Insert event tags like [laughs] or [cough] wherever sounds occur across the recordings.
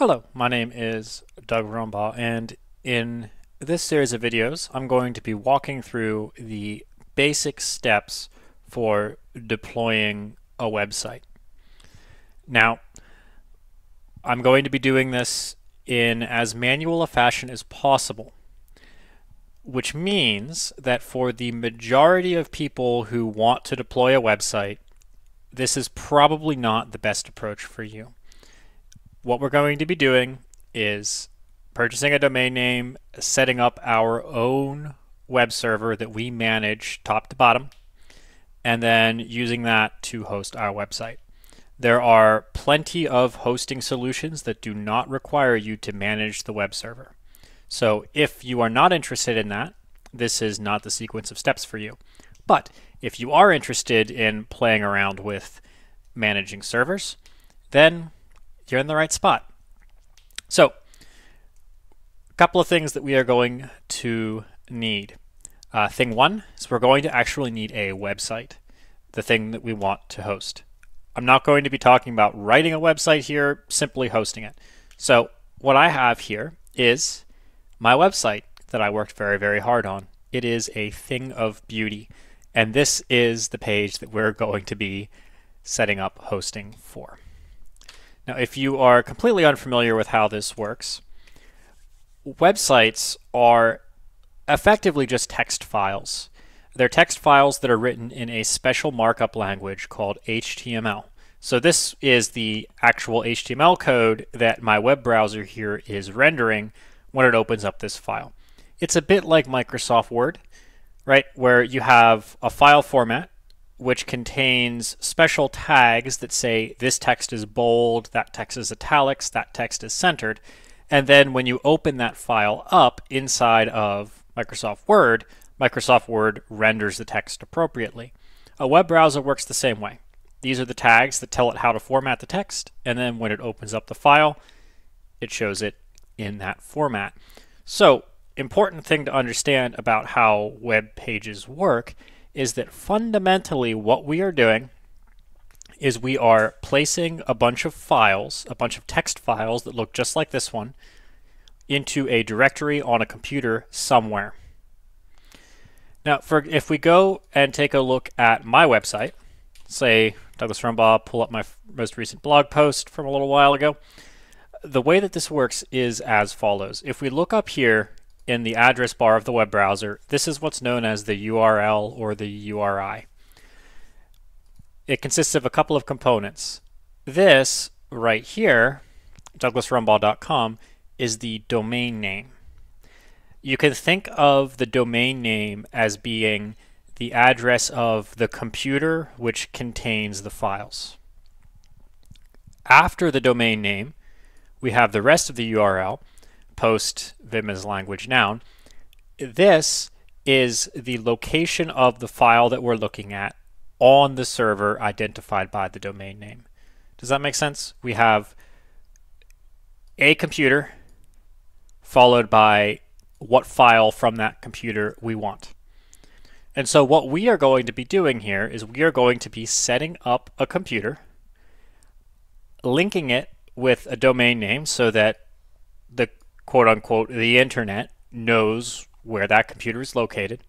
Hello, my name is Doug Rumbaugh, and in this series of videos, I'm going to be walking through the basic steps for deploying a website. Now, I'm going to be doing this in as manual a fashion as possible, which means that for the majority of people who want to deploy a website, this is probably not the best approach for you. What we're going to be doing is purchasing a domain name, setting up our own web server that we manage top to bottom, and then using that to host our website. There are plenty of hosting solutions that do not require you to manage the web server. So if you are not interested in that, this is not the sequence of steps for you. But if you are interested in playing around with managing servers, then you're in the right spot. So, a couple of things that we are going to need. Uh, thing one is we're going to actually need a website, the thing that we want to host. I'm not going to be talking about writing a website here, simply hosting it. So, what I have here is my website that I worked very, very hard on. It is a thing of beauty. And this is the page that we're going to be setting up hosting for. Now, if you are completely unfamiliar with how this works, websites are effectively just text files. They're text files that are written in a special markup language called HTML. So this is the actual HTML code that my web browser here is rendering when it opens up this file. It's a bit like Microsoft Word, right, where you have a file format which contains special tags that say this text is bold, that text is italics, that text is centered. And then when you open that file up inside of Microsoft Word, Microsoft Word renders the text appropriately. A web browser works the same way. These are the tags that tell it how to format the text, and then when it opens up the file, it shows it in that format. So, important thing to understand about how web pages work is that fundamentally what we are doing is we are placing a bunch of files, a bunch of text files that look just like this one, into a directory on a computer somewhere. Now, for if we go and take a look at my website, say Douglas Rumbaugh, pull up my most recent blog post from a little while ago, the way that this works is as follows. If we look up here in the address bar of the web browser, this is what's known as the URL or the URI. It consists of a couple of components. This right here, douglasrumbaugh.com, is the domain name you can think of the domain name as being the address of the computer which contains the files. After the domain name, we have the rest of the URL, post vim as language noun. This is the location of the file that we're looking at on the server identified by the domain name. Does that make sense? We have a computer followed by what file from that computer we want. And so what we are going to be doing here is we are going to be setting up a computer, linking it with a domain name so that the quote unquote the internet knows where that computer is located,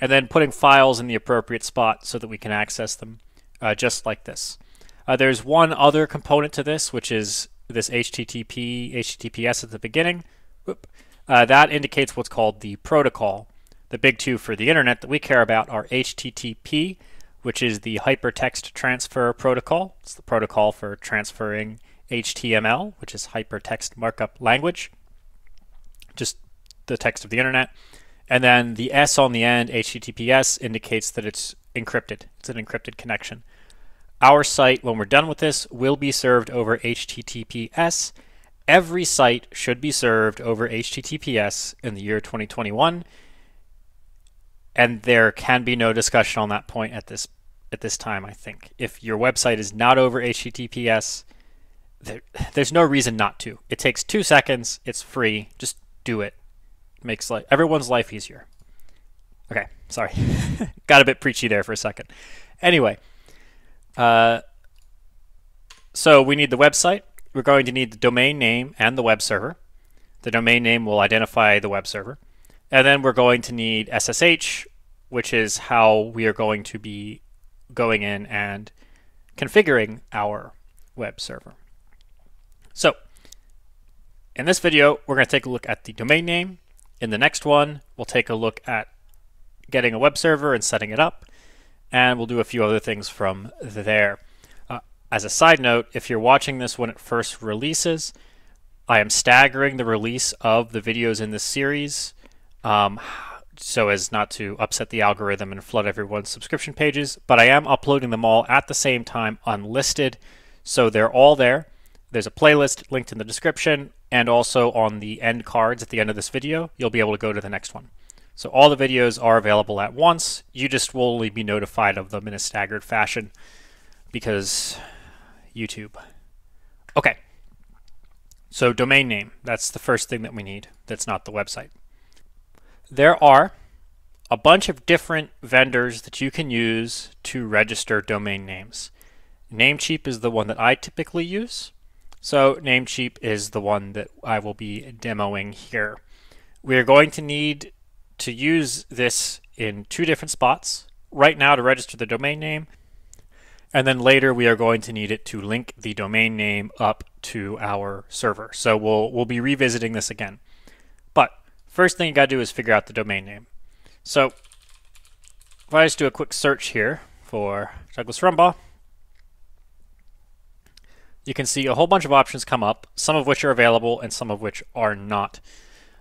and then putting files in the appropriate spot so that we can access them uh, just like this. Uh, there's one other component to this, which is this HTTP, HTTPS at the beginning. Uh, that indicates what's called the protocol. The big two for the internet that we care about are HTTP, which is the Hypertext Transfer Protocol. It's the protocol for transferring HTML, which is Hypertext Markup Language, just the text of the internet. And then the S on the end, HTTPS, indicates that it's encrypted. It's an encrypted connection. Our site, when we're done with this, will be served over HTTPS every site should be served over HTTPS in the year 2021, and there can be no discussion on that point at this at this time. I think if your website is not over HTTPS, there, there's no reason not to. It takes two seconds. It's free. Just do it. makes like everyone's life easier. Okay, sorry, [laughs] got a bit preachy there for a second. Anyway, uh, so we need the website we're going to need the domain name and the web server. The domain name will identify the web server. And then we're going to need SSH, which is how we are going to be going in and configuring our web server. So, in this video, we're going to take a look at the domain name. In the next one, we'll take a look at getting a web server and setting it up, and we'll do a few other things from there. Uh, as a side note, if you're watching this when it first releases, I am staggering the release of the videos in this series um, so as not to upset the algorithm and flood everyone's subscription pages, but I am uploading them all at the same time unlisted, so they're all there. There's a playlist linked in the description and also on the end cards at the end of this video, you'll be able to go to the next one. So all the videos are available at once. You just will only be notified of them in a staggered fashion because YouTube. Okay. So domain name, that's the first thing that we need. That's not the website. There are a bunch of different vendors that you can use to register domain names. Namecheap is the one that I typically use. So Namecheap is the one that I will be demoing here. We are going to need to use this in two different spots. Right now to register the domain name, and then later we are going to need it to link the domain name up to our server. So we'll we'll be revisiting this again. But first thing you got to do is figure out the domain name. So if I just do a quick search here for Douglas Rumbaugh, you can see a whole bunch of options come up, some of which are available and some of which are not.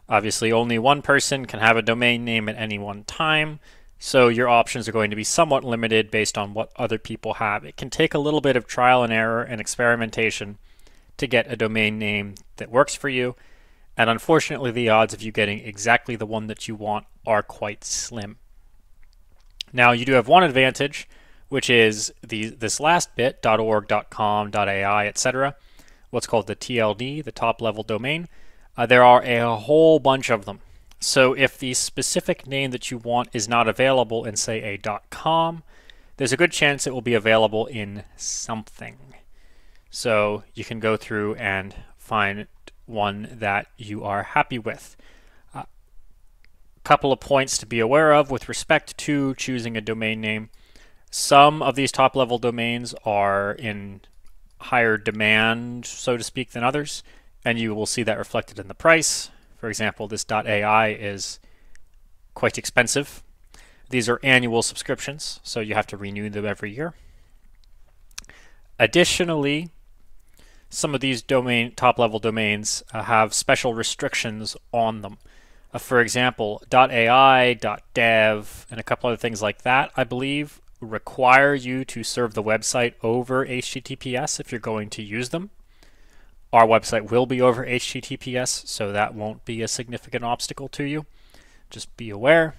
Obviously, only one person can have a domain name at any one time, so your options are going to be somewhat limited based on what other people have. It can take a little bit of trial and error and experimentation to get a domain name that works for you, and unfortunately, the odds of you getting exactly the one that you want are quite slim. Now, you do have one advantage which is the this last bit .org, .com, .ai, etc. What's called the TLD, the top level domain. Uh, there are a whole bunch of them. So if the specific name that you want is not available in say a .com, there's a good chance it will be available in something. So you can go through and find one that you are happy with. A uh, couple of points to be aware of with respect to choosing a domain name. Some of these top level domains are in higher demand, so to speak, than others, and you will see that reflected in the price. For example, this .ai is quite expensive. These are annual subscriptions, so you have to renew them every year. Additionally, some of these domain top level domains uh, have special restrictions on them. Uh, for example, .ai, .dev, and a couple other things like that, I believe, require you to serve the website over HTTPS if you're going to use them. Our website will be over HTTPS, so that won't be a significant obstacle to you. Just be aware.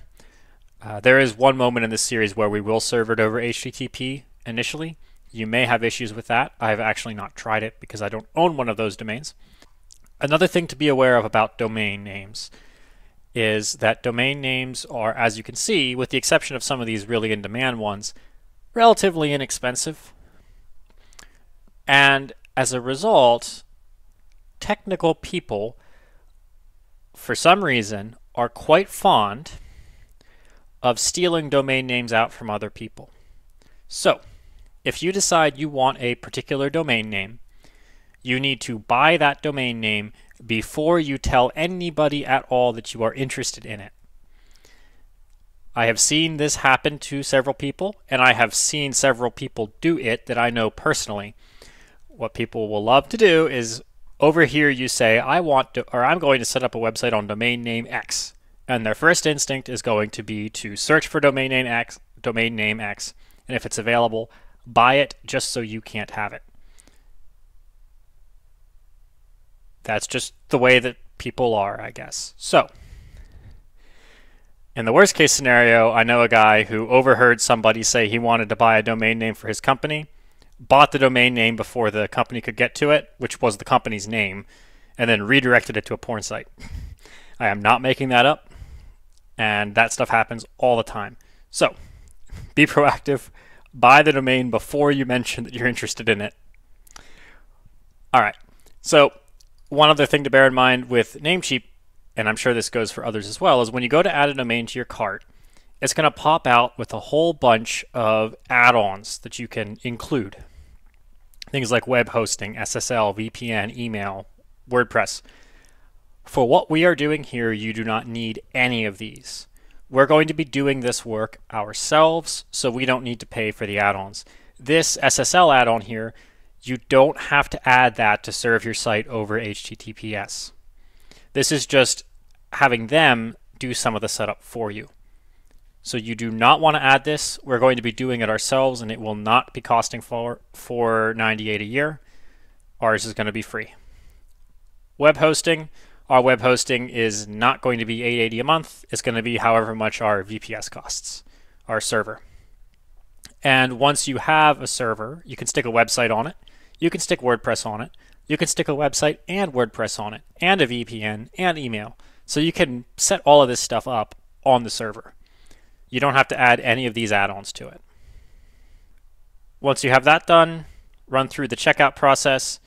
Uh, there is one moment in this series where we will serve it over HTTP initially. You may have issues with that. I have actually not tried it because I don't own one of those domains. Another thing to be aware of about domain names is that domain names are, as you can see, with the exception of some of these really in-demand ones, relatively inexpensive. And as a result, technical people, for some reason, are quite fond of stealing domain names out from other people. So, if you decide you want a particular domain name, you need to buy that domain name before you tell anybody at all that you are interested in it. I have seen this happen to several people, and I have seen several people do it that I know personally. What people will love to do is over here you say, I want to, or I'm going to set up a website on domain name X. And their first instinct is going to be to search for domain name X, domain name X, and if it's available, buy it just so you can't have it. That's just the way that people are, I guess. So, in the worst case scenario, I know a guy who overheard somebody say he wanted to buy a domain name for his company, bought the domain name before the company could get to it, which was the company's name, and then redirected it to a porn site. I am not making that up, and that stuff happens all the time. So, [laughs] be proactive, buy the domain before you mention that you're interested in it. All right. So, one other thing to bear in mind with Namecheap, and I'm sure this goes for others as well, is when you go to add a domain to your cart, it's going to pop out with a whole bunch of add ons that you can include. Things like web hosting, SSL, VPN, email, WordPress. For what we are doing here, you do not need any of these. We're going to be doing this work ourselves, so we don't need to pay for the add ons. This SSL add on here you don't have to add that to serve your site over HTTPS. This is just having them do some of the setup for you. So you do not want to add this. We're going to be doing it ourselves and it will not be costing for 98 a year. Ours is going to be free. Web hosting, our web hosting is not going to be 880 a month. It's going to be however much our VPS costs, our server. And once you have a server, you can stick a website on it. You can stick WordPress on it. You can stick a website and WordPress on it, and a VPN and email. So you can set all of this stuff up on the server. You don't have to add any of these add ons to it. Once you have that done, run through the checkout process.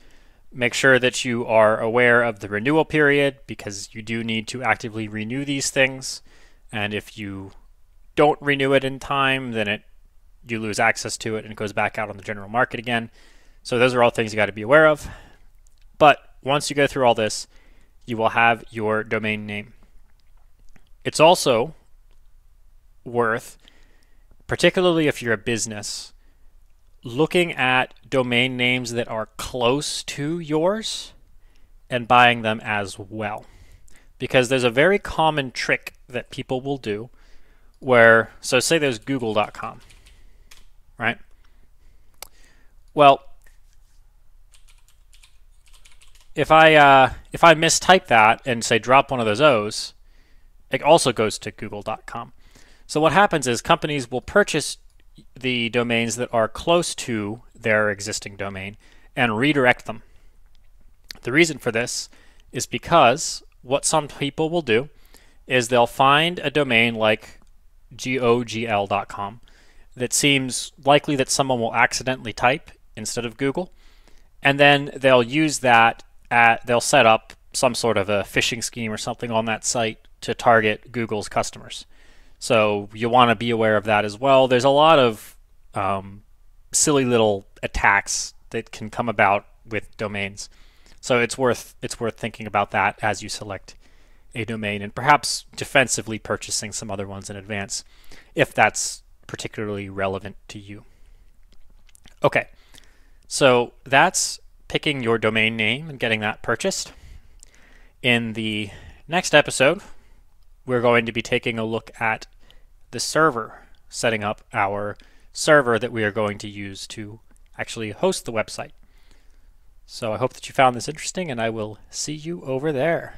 Make sure that you are aware of the renewal period because you do need to actively renew these things. And if you don't renew it in time, then it you lose access to it and it goes back out on the general market again. So those are all things you got to be aware of. But once you go through all this, you will have your domain name. It's also worth, particularly if you're a business, looking at domain names that are close to yours and buying them as well. Because there's a very common trick that people will do where, so say there's google.com, right? Well, if I uh, if I mistype that and say drop one of those O's, it also goes to google.com. So what happens is companies will purchase the domains that are close to their existing domain and redirect them. The reason for this is because what some people will do is they'll find a domain like gogl.com that seems likely that someone will accidentally type instead of Google, and then they'll use that at they'll set up some sort of a phishing scheme or something on that site to target Google's customers. So you want to be aware of that as well. There's a lot of um, silly little attacks that can come about with domains. So it's worth it's worth thinking about that as you select a domain and perhaps defensively purchasing some other ones in advance if that's particularly relevant to you. Okay. So that's picking your domain name and getting that purchased. In the next episode, we're going to be taking a look at the server, setting up our server that we are going to use to actually host the website. So I hope that you found this interesting, and I will see you over there.